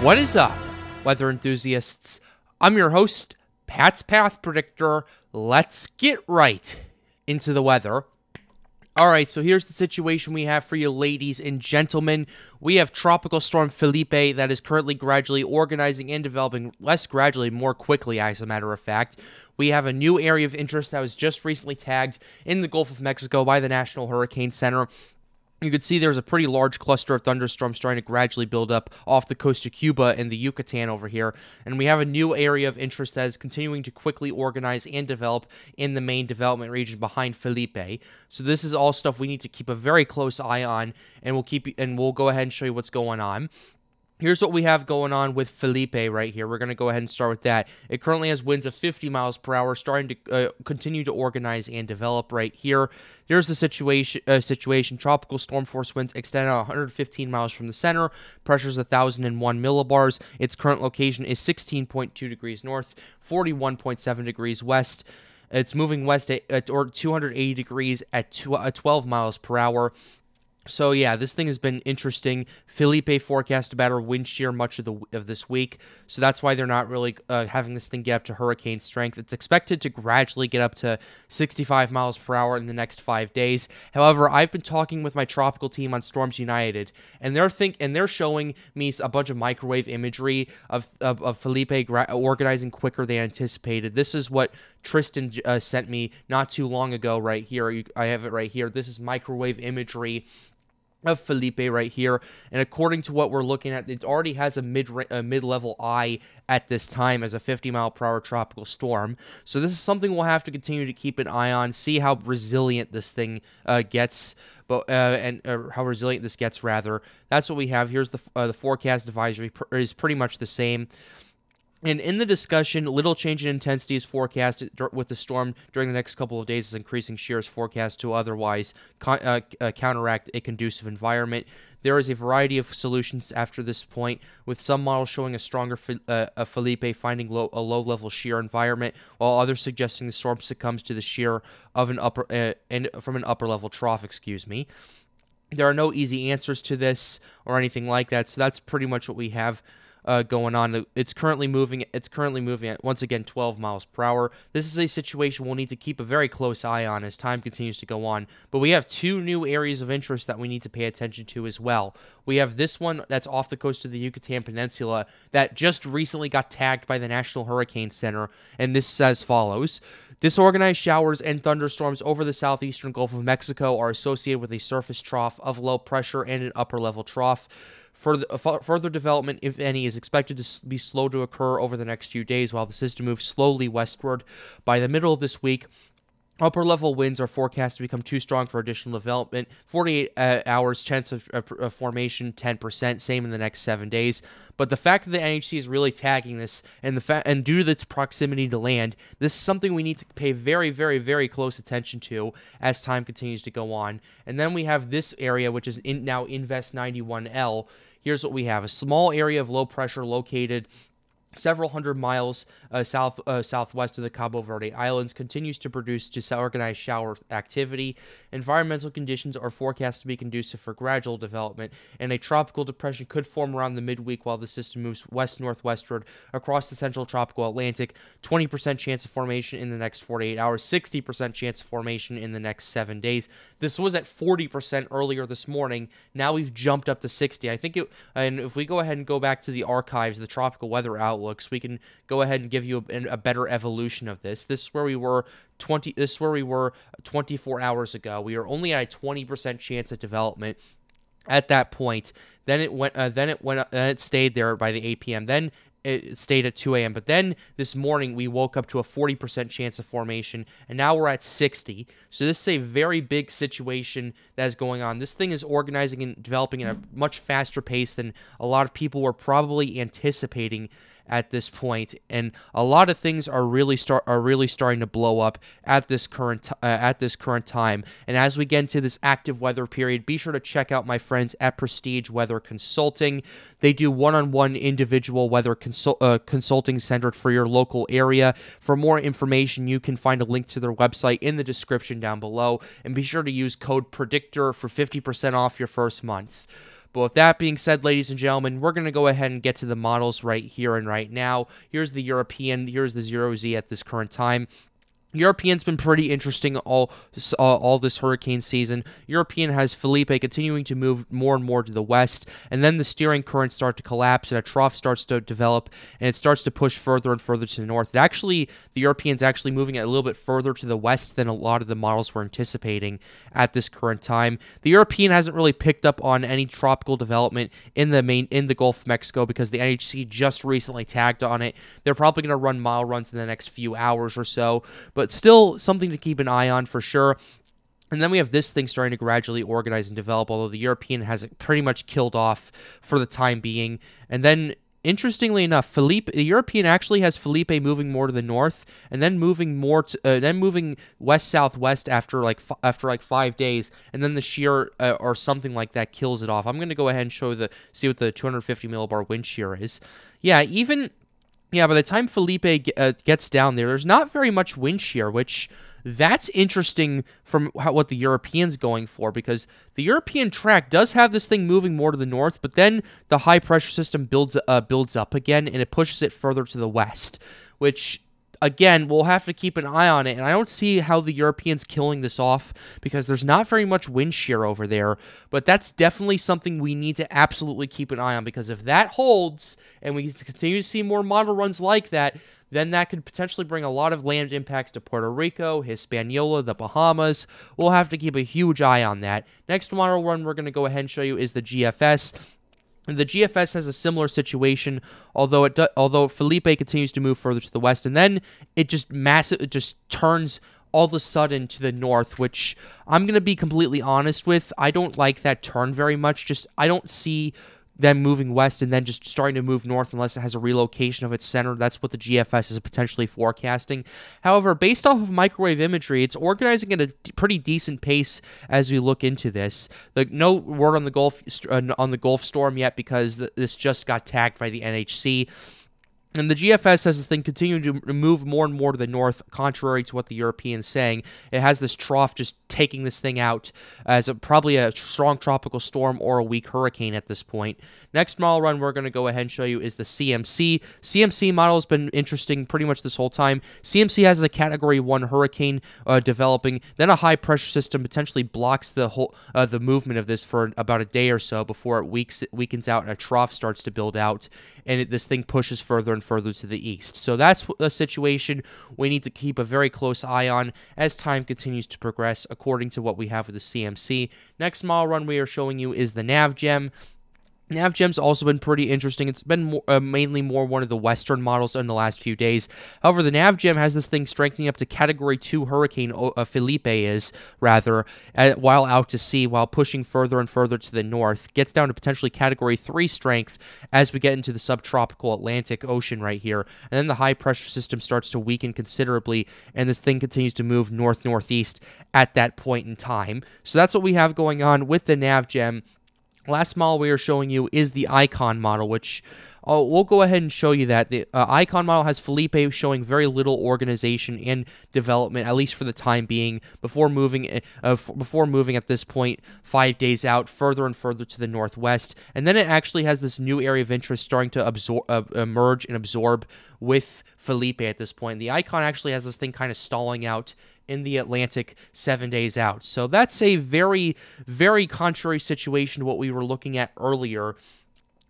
What is up, weather enthusiasts? I'm your host, Pat's Path Predictor. Let's get right into the weather. All right, so here's the situation we have for you, ladies and gentlemen. We have Tropical Storm Felipe that is currently gradually organizing and developing, less gradually, more quickly, as a matter of fact. We have a new area of interest that was just recently tagged in the Gulf of Mexico by the National Hurricane Center you can see there's a pretty large cluster of thunderstorms starting to gradually build up off the coast of Cuba and the Yucatan over here. And we have a new area of interest that is continuing to quickly organize and develop in the main development region behind Felipe. So this is all stuff we need to keep a very close eye on, and we'll keep and we'll go ahead and show you what's going on. Here's what we have going on with Felipe right here. We're going to go ahead and start with that. It currently has winds of 50 miles per hour, starting to uh, continue to organize and develop right here. Here's the situation. Uh, situation: Tropical storm force winds extend out 115 miles from the center. Pressure is 1,001 millibars. Its current location is 16.2 degrees north, 41.7 degrees west. It's moving west at, at or 280 degrees at uh, 12 miles per hour. So yeah, this thing has been interesting. Felipe forecast about our wind shear much of the of this week, so that's why they're not really uh, having this thing get up to hurricane strength. It's expected to gradually get up to 65 miles per hour in the next five days. However, I've been talking with my tropical team on Storms United, and they're think and they're showing me a bunch of microwave imagery of of, of Felipe gra- organizing quicker than anticipated. This is what Tristan uh, sent me not too long ago. Right here, I have it right here. This is microwave imagery of Felipe right here, and according to what we're looking at, it already has a mid a mid level eye at this time as a 50 mile per hour tropical storm. So this is something we'll have to continue to keep an eye on, see how resilient this thing uh, gets, but uh, and uh, how resilient this gets rather. That's what we have. Here's the uh, the forecast advisory is pretty much the same. And in the discussion, little change in intensity is forecasted with the storm during the next couple of days as increasing shear is forecast to otherwise uh, uh, counteract a conducive environment. There is a variety of solutions after this point, with some models showing a stronger uh, a Felipe finding low, a low-level shear environment, while others suggesting the storm succumbs to the shear of an upper uh, and from an upper-level trough. Excuse me. There are no easy answers to this or anything like that, so that's pretty much what we have uh, going on. It's currently moving. It's currently moving at once again 12 miles per hour. This is a situation we'll need to keep a very close eye on as time continues to go on. But we have two new areas of interest that we need to pay attention to as well. We have this one that's off the coast of the Yucatan Peninsula that just recently got tagged by the National Hurricane Center, and this as follows. Disorganized showers and thunderstorms over the southeastern Gulf of Mexico are associated with a surface trough of low pressure and an upper level trough. Further, further development, if any, is expected to be slow to occur over the next few days while the system moves slowly westward. By the middle of this week, Upper level winds are forecast to become too strong for additional development. 48 uh, hours chance of, formation, 10%. Same in the next seven days. But the fact that the NHC is really tagging this, and the fa- and due to its proximity to land, this is something we need to pay very, very, very close attention to as time continues to go on. And then we have this area, which is in, now Invest 91L. Here's what we have a small area of low pressure located several hundred miles uh, south uh, southwest of the Cabo Verde Islands continues to produce disorganized shower activity. Environmental conditions are forecast to be conducive for gradual development, and a tropical depression could form around the midweek while the system moves west northwestward across the central tropical Atlantic. 20% chance of formation in the next 48 hours, 60% chance of formation in the next seven days. This was at 40% earlier this morning. Now we've jumped up to 60. I think it, and if we go ahead and go back to the archives, the tropical weather outlooks, we can go ahead and give you a, a better evolution of this. This is where we were 20. This is where we were 24 hours ago. We are only at a 20% chance of development at that point. Then it went. Uh, then it went. Uh, it stayed there by the 8 p.m. Then it stayed at 2 a.m. But then this morning we woke up to a 40% chance of formation, and now we're at 60. So this is a very big situation that is going on. This thing is organizing and developing at a much faster pace than a lot of people were probably anticipating at this point, and a lot of things are really start are really starting to blow up at this current uh, at this current time. And as we get into this active weather period, be sure to check out my friends at Prestige Weather Consulting. They do one-on-one individual weather consul- uh, consulting centered for your local area. For more information, you can find a link to their website in the description down below, and be sure to use code Predictor for 50% off your first month. But with that being said, ladies and gentlemen, we're going to go ahead and get to the models right here and right now. Here's the European, here's the Zero Z at this current time. European's been pretty interesting all uh, all this hurricane season. European has Felipe continuing to move more and more to the west, and then the steering currents start to collapse, and a trough starts to develop, and it starts to push further and further to the north. It actually, the European's actually moving a little bit further to the west than a lot of the models were anticipating at this current time. The European hasn't really picked up on any tropical development in the main in the Gulf of Mexico because the NHC just recently tagged on it. They're probably going to run mile runs in the next few hours or so. But but still something to keep an eye on for sure. And then we have this thing starting to gradually organize and develop, although the European has it pretty much killed off for the time being. And then interestingly enough, Felipe, the European actually has Felipe moving more to the north, and then moving more, to, uh, then moving west southwest after like f- after like five days, and then the shear uh, or something like that kills it off. I'm gonna go ahead and show the see what the 250 millibar wind shear is. Yeah, even yeah, by the time Felipe uh, gets down there, there's not very much wind shear, which that's interesting from how, what the European's going for because the European track does have this thing moving more to the north, but then the high pressure system builds uh, builds up again and it pushes it further to the west, which again, we'll have to keep an eye on it. And I don't see how the Europeans killing this off because there's not very much wind shear over there. But that's definitely something we need to absolutely keep an eye on because if that holds and we continue to see more model runs like that, then that could potentially bring a lot of land impacts to Puerto Rico, Hispaniola, the Bahamas. We'll have to keep a huge eye on that. Next model run we're going to go ahead and show you is the GFS. The GFS has a similar situation, although it do, although Felipe continues to move further to the west, and then it just massive it just turns all of a sudden to the north, which I'm gonna be completely honest with. I don't like that turn very much. Just I don't see them moving west and then just starting to move north unless it has a relocation of its center. That's what the GFS is potentially forecasting. However, based off of microwave imagery, it's organizing at a pretty decent pace as we look into this. The, no word on the Gulf uh, on the Gulf storm yet because this just got tagged by the NHC. And the GFS has this thing continuing to move more and more to the north, contrary to what the European's saying. It has this trough just taking this thing out as a, probably a strong tropical storm or a weak hurricane at this point. Next model run we're going to go ahead and show you is the CMC. CMC model has been interesting pretty much this whole time. CMC has a Category 1 hurricane uh, developing, then a high pressure system potentially blocks the whole uh, the movement of this for about a day or so before it weakens out and a trough starts to build out and it, this thing pushes further and further to the east. So that's a situation we need to keep a very close eye on as time continues to progress, according to what we have with the CMC. Next model run we are showing you is the NavGem. NavGem's also been pretty interesting. It's been more, uh, mainly more one of the Western models in the last few days. However, the NavGem has this thing strengthening up to Category 2 Hurricane uh, Felipe is, rather, while out to sea, while pushing further and further to the north. Gets down to potentially Category 3 strength as we get into the subtropical Atlantic Ocean right here. And then the high pressure system starts to weaken considerably, and this thing continues to move north-northeast at that point in time. So that's what we have going on with the NavGem. Last model we are showing you is the Icon model, which uh, we'll go ahead and show you that. The uh, Icon model has Felipe showing very little organization and development, at least for the time being, before moving uh, before moving at this point five days out further and further to the northwest. And then it actually has this new area of interest starting to absorb, uh, emerge and absorb with Felipe at this point. The Icon actually has this thing kind of stalling out in the Atlantic seven days out. So that's a very, very contrary situation to what we were looking at earlier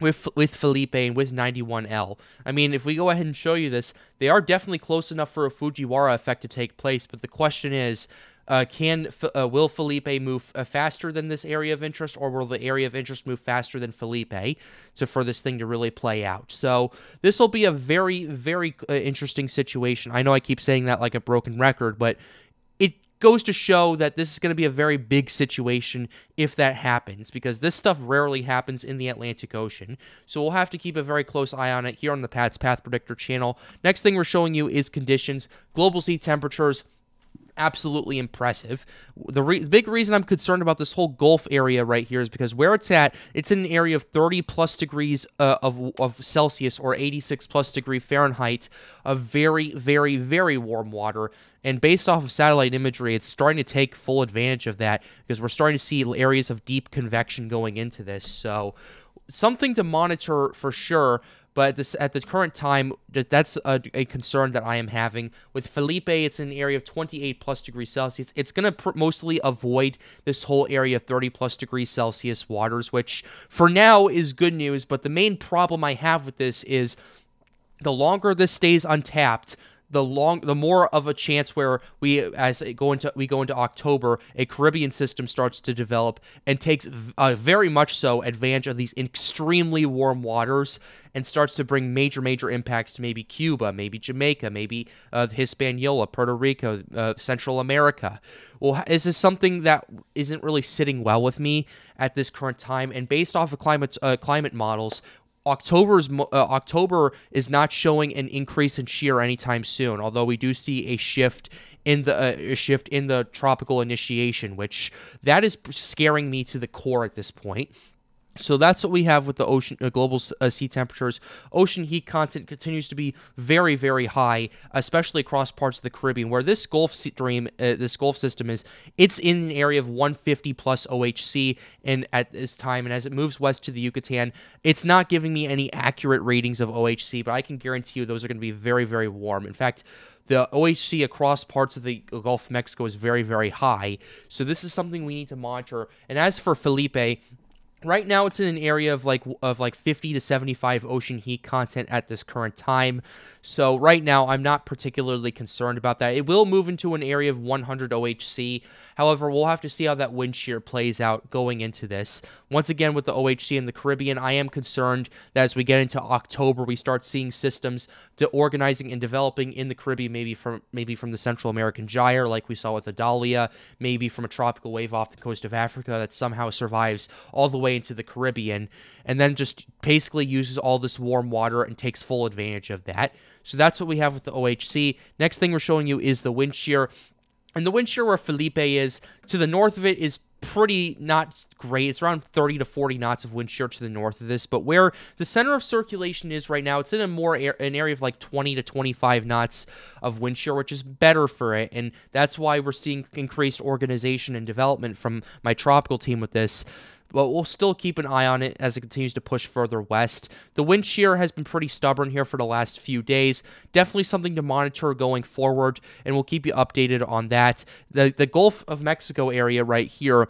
with with Felipe and with 91L. I mean, if we go ahead and show you this, they are definitely close enough for a Fujiwara effect to take place, but the question is, uh, can uh, will Felipe move uh, faster than this area of interest, or will the area of interest move faster than Felipe to for this thing to really play out? So this will be a very very uh, interesting situation. I know I keep saying that like a broken record, but goes to show that this is going to be a very big situation if that happens because this stuff rarely happens in the Atlantic Ocean. So we'll have to keep a very close eye on it here on the Pat's Path Predictor channel. Next thing we're showing you is conditions, global sea temperatures, absolutely impressive. The, re- big reason I'm concerned about this whole Gulf area right here is because where it's at, it's in an area of 30 plus degrees uh, of, of Celsius or 86 plus degree Fahrenheit of very, very, very warm water. And based off of satellite imagery, it's starting to take full advantage of that because we're starting to see areas of deep convection going into this. So, something to monitor for sure. But at, this, at the current time, that's a, a, concern that I am having. With Felipe, it's an area of 28 plus degrees Celsius. It's going to pr- mostly avoid this whole area of 30 plus degrees Celsius waters, which for now is good news. But the main problem I have with this is the longer this stays untapped, the long the more of a chance where we as go into we go into October a Caribbean system starts to develop and takes uh, very much so advantage of these extremely warm waters and starts to bring major major impacts to maybe Cuba, maybe Jamaica, maybe uh, Hispaniola, Puerto Rico, uh, Central America. Well, this is this something that isn't really sitting well with me at this current time? And based off of climate uh, climate models, October's uh, October is not showing an increase in shear anytime soon. Although we do see a shift in the uh, a shift in the tropical initiation, which that is scaring me to the core at this point. So that's what we have with the ocean uh, global uh, sea temperatures. Ocean heat content continues to be very, very high, especially across parts of the Caribbean, where this Gulf Stream, uh, this Gulf system is. It's in an area of 150 plus OHC, and at this time, and as it moves west to the Yucatan, it's not giving me any accurate readings of OHC, but I can guarantee you those are going to be very, very warm. In fact, the OHC across parts of the Gulf of Mexico is very, very high. So this is something we need to monitor. And as for Felipe, Right now, it's in an area of like of like 50 to 75 ocean heat content at this current time. So right now, I'm not particularly concerned about that. It will move into an area of 100 OHC. However, we'll have to see how that wind shear plays out going into this. Once again, with the OHC in the Caribbean, I am concerned that as we get into October, we start seeing systems to organizing and developing in the Caribbean, maybe from maybe from the Central American gyre, like we saw with Idalia, maybe from a tropical wave off the coast of Africa that somehow survives all the way into the Caribbean, and then just basically uses all this warm water and takes full advantage of that. So that's what we have with the OHC. Next thing we're showing you is the wind shear. And the wind shear where Felipe is, to the north of it is pretty not great. It's around 30 to 40 knots of wind shear to the north of this, but where the center of circulation is right now, it's in a more air, an area of like 20 to 25 knots of wind shear, which is better for it, and that's why we're seeing increased organization and development from my tropical team with this but we'll still keep an eye on it as it continues to push further west. The wind shear has been pretty stubborn here for the last few days. Definitely something to monitor going forward, and we'll keep you updated on that. The, the Gulf of Mexico area right here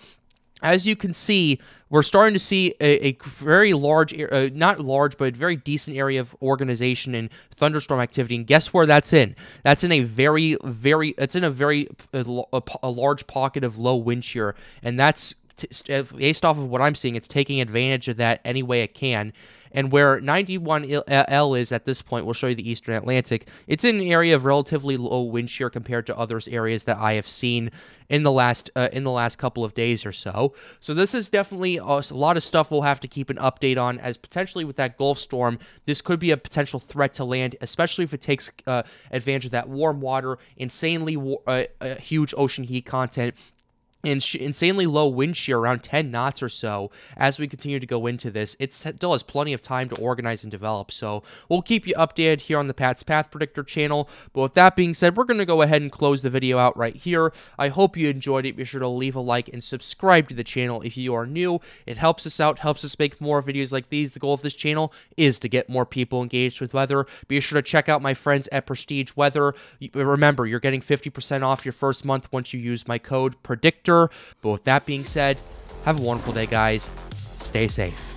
as you can see, we're starting to see a, a very large, uh, not large, but very decent area of organization and thunderstorm activity. And guess where that's in? That's in a very, very, it's in a very a, a, a large pocket of low wind shear, and that's t- based off of what I'm seeing, it's taking advantage of that any way it can. And where 91L is at this point, we'll show you the Eastern Atlantic. It's in an area of relatively low wind shear compared to other areas that I have seen in the last uh, in the last couple of days or so. So this is definitely a, lot of stuff we'll have to keep an update on, as potentially with that Gulf storm, this could be a potential threat to land, especially if it takes uh, advantage of that warm water, insanely uh, uh, huge ocean heat content, and insanely low wind shear around 10 knots or so as we continue to go into this. It still has plenty of time to organize and develop. So we'll keep you updated here on the pat's path predictor channel. But with that being said we're going to go ahead and close the video out right here. I hope you enjoyed it. Be sure to leave a like and subscribe to the channel if you are new. It helps us out helps us make more videos like these. The goal of this channel is to get more people engaged with weather. Be sure to check out my friends at prestige weather. Remember you're getting 50% off your first month once you use my code predictor but with that being said, have a wonderful day, guys. Stay safe.